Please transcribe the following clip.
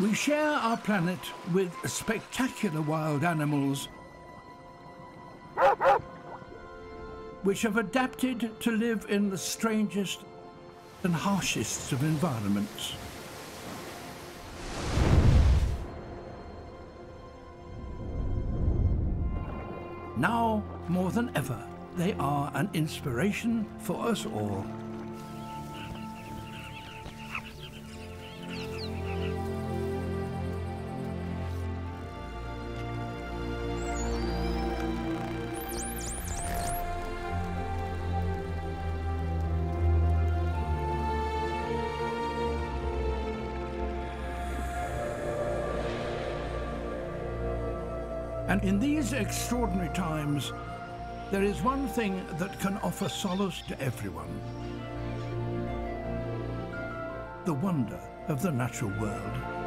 We share our planet with spectacular wild animals which have adapted to live in the strangest and harshest of environments. Now, more than ever, they are an inspiration for us all. And in these extraordinary times, there is one thing that can offer solace to everyone. The wonder of the natural world.